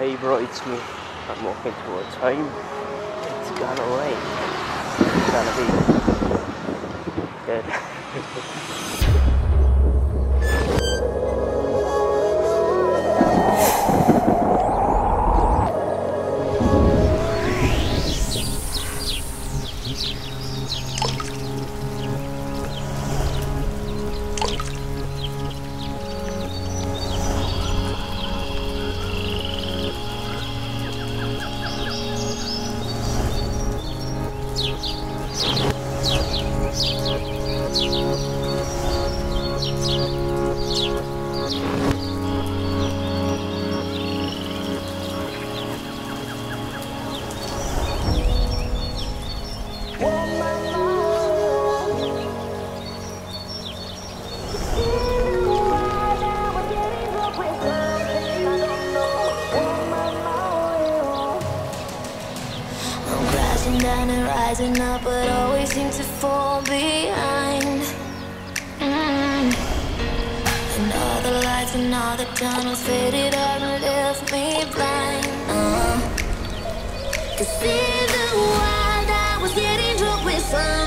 Hey bro, it's me. I'm walking towards home. It's gonna rain. It's gonna be good. I'm Crashing down and rising up, but always seem to fall behind. Mm. And all the lights and all the tunnels faded out and left me blind. Uh. Cause in the wild, I was getting drunk with sun.